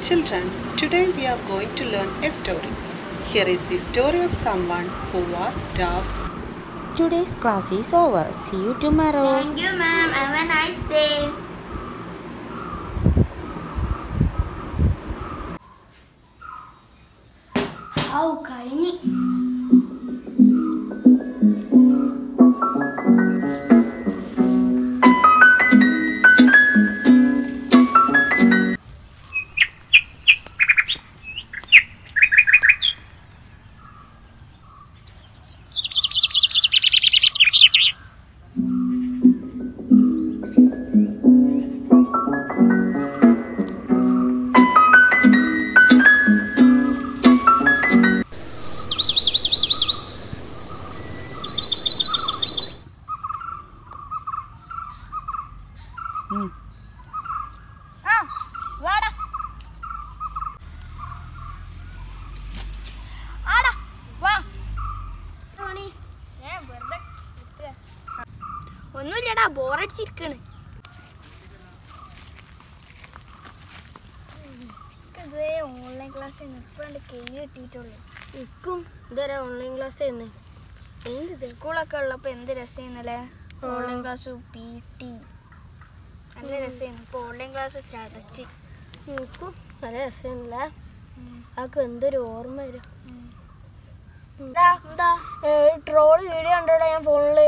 Children, today we are going to learn a story. Here is the story of someone who was deaf. Today's class is over. See you tomorrow. Thank you, ma'am. Have a nice day. How kind ഒന്നുമില്ലടാ ബോറടിച്ചിരിക്കണ്. ഇതേ online class ഇപ്പോഴാണ് കഴിഞ്ഞ് കിട്ടിയിട്ടുള്ളൂ. ഇക്കും ഇതുവരെ online class തന്നെ എന്ത് സ്കൂളൊക്കെ ഉള്ളപ്പോൾ എന്ത് രസമായിരുന്നല്ലേ ഓൺലൈൻ ക്ലാസ് പി ടി നല്ല രസമായിരുന്നു ഇപ്പോൾ ഓൺലൈൻ ക്ലാസ് ചടച്ച്. ഇക്കും നല്ല രസമായിരുന്നില്ല അതൊക്കെ എന്തൊരു ഓർമ്മ വരും. ട്രോൾ വീഡിയോ ഉണ്ടോടാ ഞാൻ ഫോണിൽ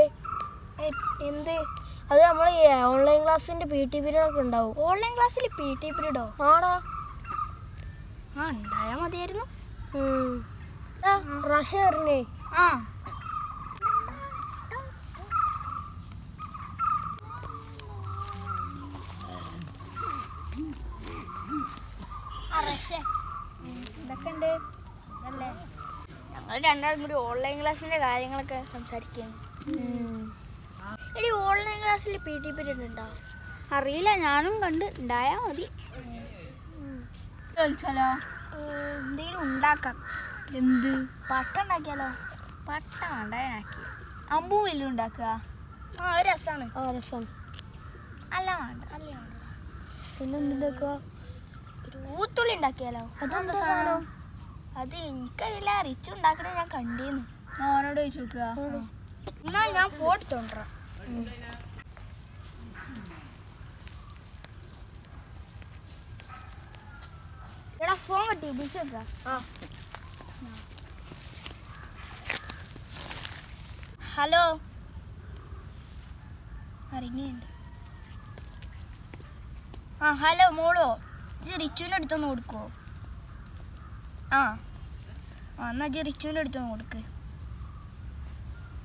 എന്ത്? അത് നമ്മൾ ഓൺലൈൻ ക്ലാസ്സിന്റെ പി ടി പീരീഡ് ഒക്കെ ഉണ്ടാവും. ഓൺലൈൻ ക്ലാസ്സിൽ പി ടി പീരീഡോ ആടാ. ആ ഉണ്ടായാൽ മതിയായിരുന്നു. റഷ വരണേ ആ. ഞങ്ങൾ രണ്ടാളും കൂടി ഓൺലൈൻ ക്ലാസ്സിന്റെ കാര്യങ്ങളൊക്കെ സംസാരിക്കുന്നു എടി ഓൺലൈൻ ക്ലാസ്സിൽ പി ടി പീരീഡ് ഉണ്ടോ അറിയില്ല ഞാനും കണ്ട് ഉണ്ടായാ മതി. കളിച്ചാലോ എന്തെങ്കിലും ഉണ്ടാക്കാം. എന്ത്? പട്ട ഉണ്ടാക്കിയാലോ പട്ട ഉണ്ടാക്കി അമ്പും വില്ലും ഉണ്ടാക്കുക? ആ അത് രസമാണ് ആ രസമാണ് അല്ല വേണ്ട. അല്ല വേണ്ട. പിന്നെ എന്തിന്റെയൊക്കെ ഒരു ഊത്തുള്ളി ഉണ്ടാക്കിയാലോ? അതെന്താ സാധനം? അത് എനിക്കറിയില്ല റിച്ച് ഉണ്ടാക്കണേ ഞാൻ കണ്ടീന്ന്. ഓനോട് ചോദിച്ചു നോക്കുക. എന്നാ ഞാൻ ഫോട്ടോ തോണ്ടാം എടാ ഫോൺ കട്ടി വിളിച്ചോക്കാം ഹലോ. അറിഞ്ഞുണ്ട് ആ ഹലോ മോളോ. ഇത് റിച്ചുവിന്റെ അടുത്തൊന്ന് കൊടുക്കുമോ ആ. ആ എന്നാ ഇത് റിച്ചുവിന്റെ അടുത്തൊന്ന് കൊടുക്ക്.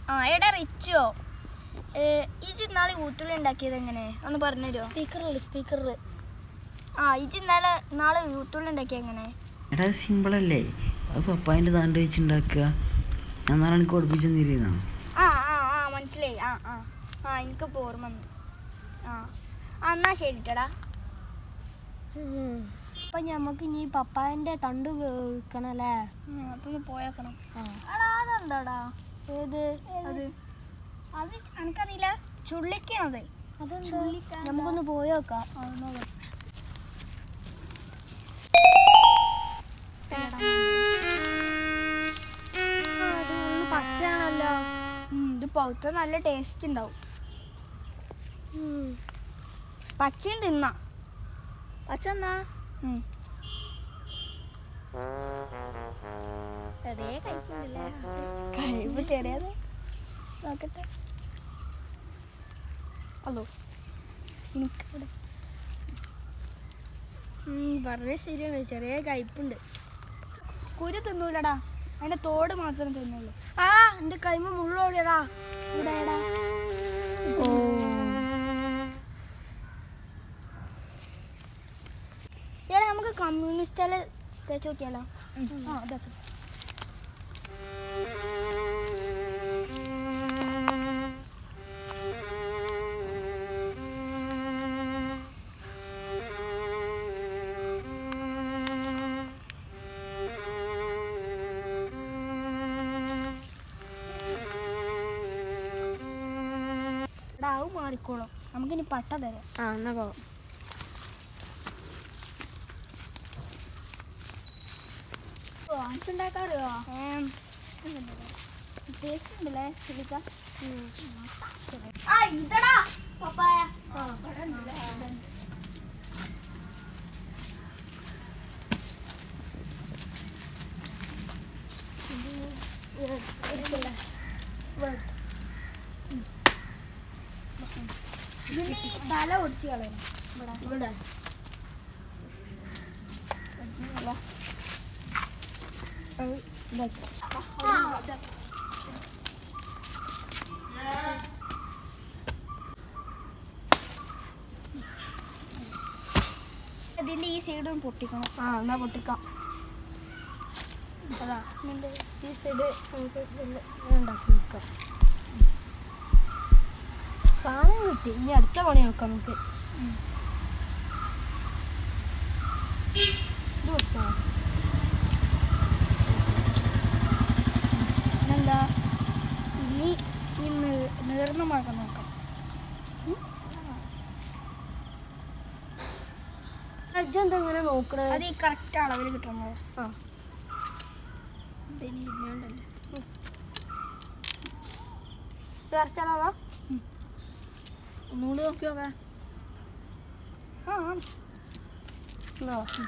ആ എടാ റിച്ചോ. ഇജ് ഇന്നാളെ ഊത്തുള്ളി ഉണ്ടാക്കിയത് എങ്ങനെ? ഒന്ന് പറഞ്ഞുതരുമോ സ്പീക്കറിൽ സ്പീക്കറിൽ ആ ഇജ് ഇന്നലെ നാളെ യൂത്തുള്ളി ഉണ്ടാക്കിയത് എങ്ങനെ? എടാ സിമ്പിളല്ലേ അത് പപ്പായന്റെ താണ്ട് വെച്ചുണ്ടാക്കുക ഞാൻ നാളെ എനിക്ക് തന്നിരുന്ന? ആ ആ ആ മനസ്സിലായി. ആ ആ ആ എനിക്ക് ഓർമ്മ ആ എന്നാ ശരിട്ടടാ അപ്പൊ ഞമ്മക്ക് ഇനി പപ്പായന്റെ തണ്ട് വെക്കണല്ലേ അതൊന്ന് പോയേക്കണം. എടാ അതെന്താടാ? ഏത്? അത് അത് എനിക്കറിയില്ല. ചുള്ളിക്കണത്. അത് നമുക്കൊന്ന് പോയി നോക്കാം. പച്ചയാണല്ലോ. ഇത് പൗത്ത നല്ല ടേസ്റ്റ് ഉണ്ടാവും. പച്ചയും തിന്നാ. പച്ച എന്നാ കഴിവ് ചെറിയത്. നോക്കട്ടെ. അതോ എനിക്കിവിടെ. പറഞ്ഞ ശരിയാണ്. ചെറിയ കയ്പുണ്ട് കുരു തിന്നൂലടാ. അതിന്റെ തോട് മാത്രം തിന്നുള്ളൂ. ആ എന്റെ കൈമ മുള്ളോടിയടാ. ഇവിടെടാ എടാ. നമുക്ക് കമ്മ്യൂണിസ്റ്റൽ തേച്ച് നോക്കിയാലോ? ആ അതൊക്കെ മാറിക്കോളും. നമുക്കിനി പട്ട തരാം. ആ എന്നാ പോവാം എനിക്ക് ഉണ്ടാക്കാറിയോ ടേസ്റ്റ് ഉണ്ടല്ലേ ചിലിക്ക ആ ഇതടാ പപ്പായ. തല ഒടിച്ച് കളയണം. ഇവിടെ. ഇതിന്റെ ഈ സൈഡും പൊട്ടിക്കണം. ആ എന്നാ പൊട്ടിക്കാം. അതാ. നിന്റെ ഈ സൈഡ് നമുക്ക് ഉണ്ടാക്കി വെക്കാം. സാധനം കിട്ടി. ഇനി അടുത്ത പണി നോക്കാം നമുക്ക്. എന്താ ഇനി ഇന്ന് നേർന്ന മഴ നോക്കാം. ഇങ്ങനെ നോക്കണത് അത് ഈ കറക്റ്റ് അളവിൽ കിട്ടുന്നത് ആ. കറക്റ്റ് അളവാ? ഒന്നുകൂടി നോക്കി നോക്കാം.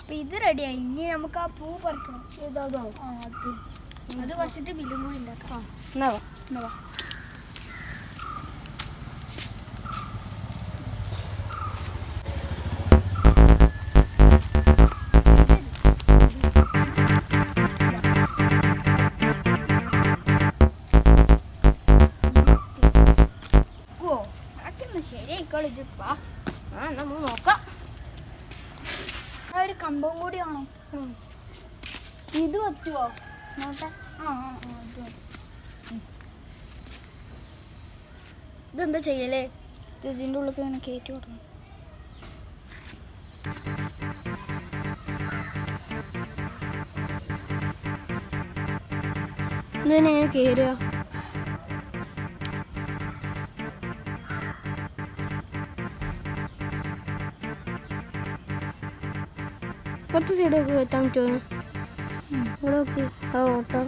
അപ്പൊ ഇത് റെഡിയായി. ഇനി നമുക്ക് ആ പൂ പറിക്കണം ഇതാതോ ആ അത്. വച്ചിട്ട് പറിച്ചിട്ട് ബില്ലും കൂടി ഉണ്ടാക്കാം. എന്നാ. എന്നാ ആ നമ്മൾ നോക്കാം. ഒരു കമ്പം കൂടി ആണോ ഇത് പറ്റുമോ ആ ആ. ഇതെന്താ ചെയ്യലേ? ഇതിന്റെ ഉള്ളിൽ ഇങ്ങനെ കയറ്റി കൊടുക്കണം ഇതെങ്ങനെ കയറുക. പത്ത് സൈഡൊക്കെ വെത്താൻ പറ്റുമോ? ഇവിടെ നോക്ക്. ആ ഓട്ടം.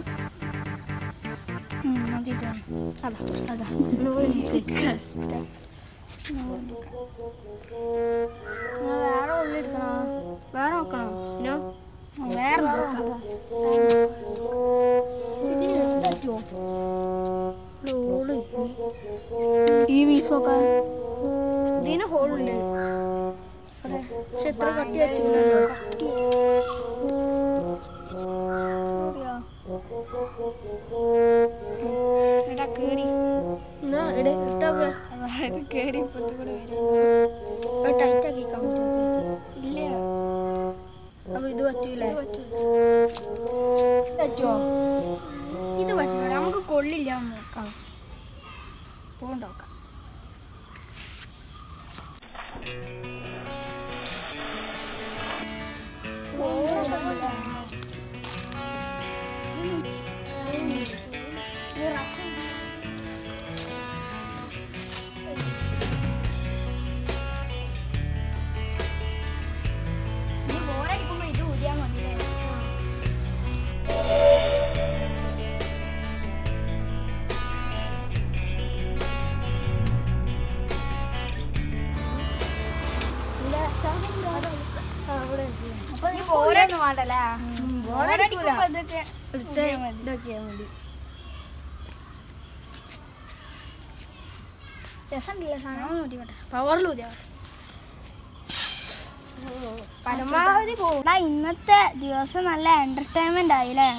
വേറെ ഉള്ളി എടുക്കണോ? വേറെ നോക്കണോ പിന്നെ വേറെ നോക്കാം. ഈ വീസൊക്കെ. ഇതിന് ഹോളുണ്ട് പക്ഷെ എത്ര അപ്പൊ ഇത് പറ്റൂലേ? പറ്റുമോ ഇത് പറ്റില്ല നമുക്ക് കൊള്ളില്ല നോക്കാം പോണ്ടോക്കാം ബോറടിക്കുമ്പോ ഇതൊക്കെ എടുത്ത് ഇതാക്കിയാ മതി. രസമുണ്ടല്ലേ സാധനം. ഊതിക്കോട്ടെ. പവറിൽ ഊതിയാട്ടെ പരമാവധി പോകും ഇന്നത്തെ ദിവസം നല്ല എന്റർടൈൻമെന്റ് ആയില്ലേ?